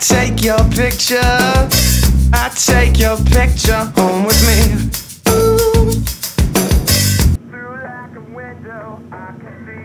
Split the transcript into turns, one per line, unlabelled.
take your picture. I take your picture home with me. Ooh. Through like a window, I can see.